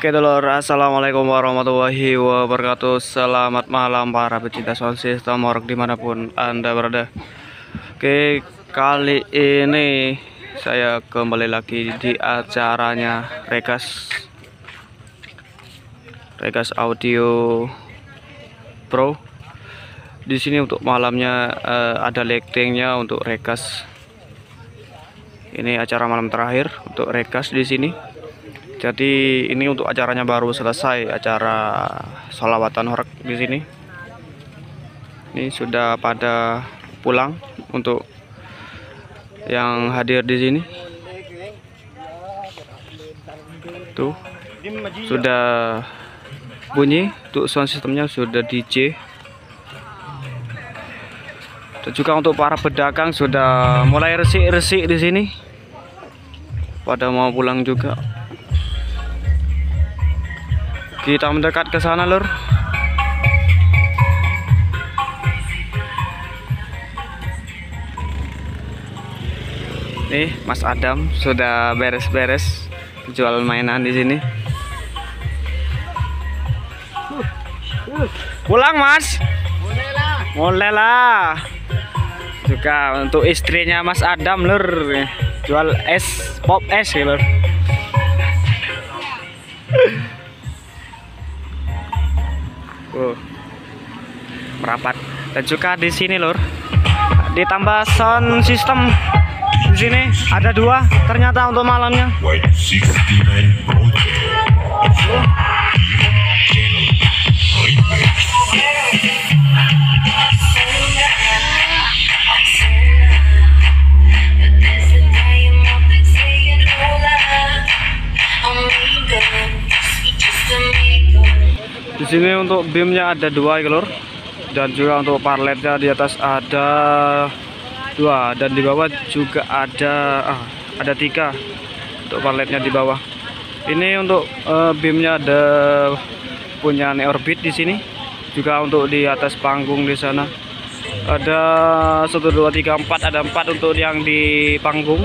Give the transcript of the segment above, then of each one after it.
Oke dulur, assalamualaikum warahmatullahi wabarakatuh. Selamat malam para pecinta sound system Orok di mana pun anda berada. Oke, kali ini saya kembali lagi di acaranya Rekas. Rekas Audio Pro. Di sini untuk malamnya eh, ada lightingnya untuk Rekas. Ini acara malam terakhir untuk Rekas di sini jadi ini untuk acaranya baru selesai acara solawatan horek di sini. Ini sudah pada pulang untuk yang hadir di sini. Tuh sudah bunyi untuk sound sistemnya sudah DJ. Dan juga untuk para pedagang sudah mulai resik-resik di sini. Pada mau pulang juga. Kita mendekat ke sana, Lur. Nih, Mas Adam sudah beres-beres jual mainan di sini. Pulang, Mas. Mulai lah. Juga untuk istrinya Mas Adam, Lur. Jual es, pop es ya, Lur. Uh, merapat. Dan juga di sini lur. Ditambah sound system di sini. Ada dua ternyata untuk malamnya di sini untuk beamnya ada dua ya dan juga untuk parletnya di atas ada dua. Dan di bawah juga ada ah, ada tiga untuk parletnya di bawah. Ini untuk eh, beamnya ada punya neorbit di sini. Juga untuk di atas panggung di sana. Ada satu dua tiga empat. Ada empat untuk yang di panggung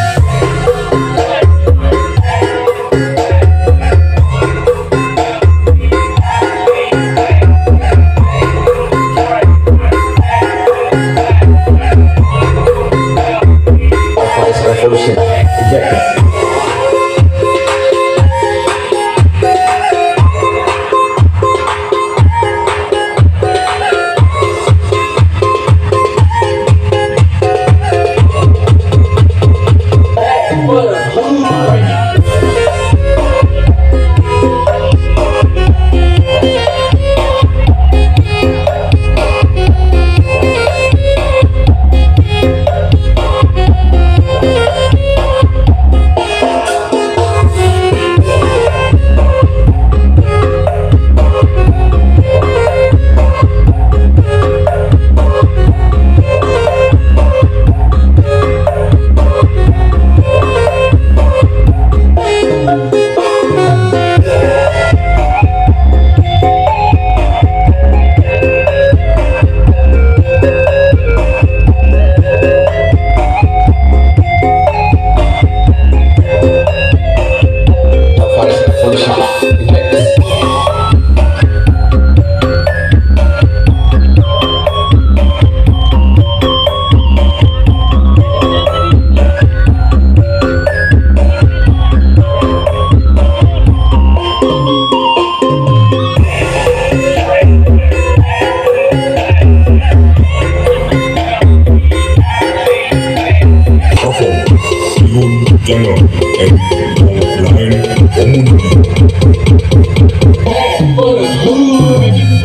Thank you.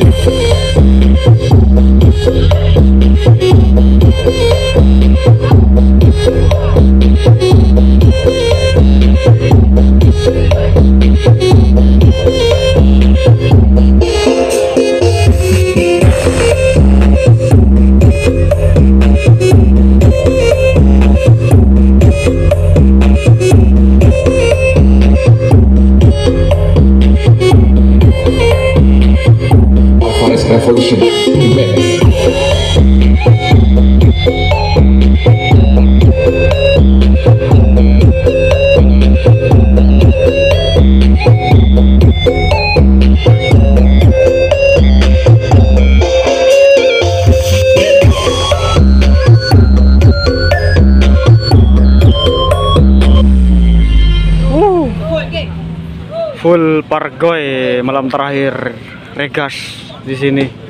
Full pargoy malam terakhir regas di sini.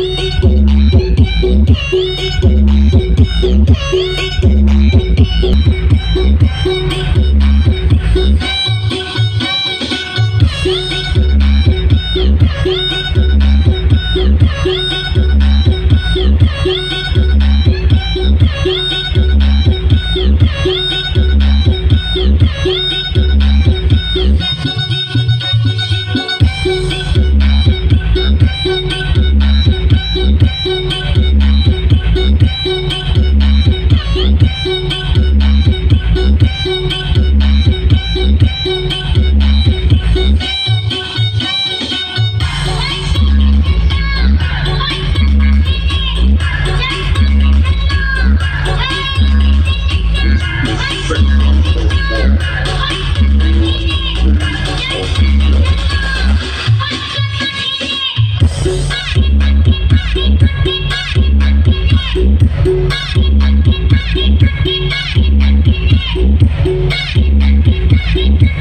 Thank you.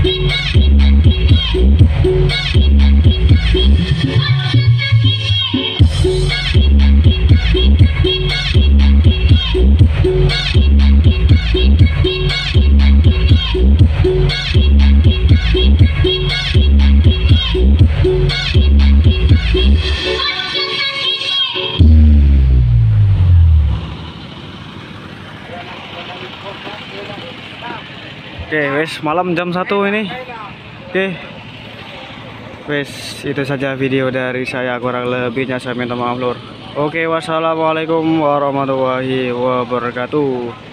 Thank Oke, wes malam jam 1 ini. Oke. Wes, itu saja video dari saya kurang lebihnya saya minta maaf lur. Oke, wassalamualaikum warahmatullahi wabarakatuh.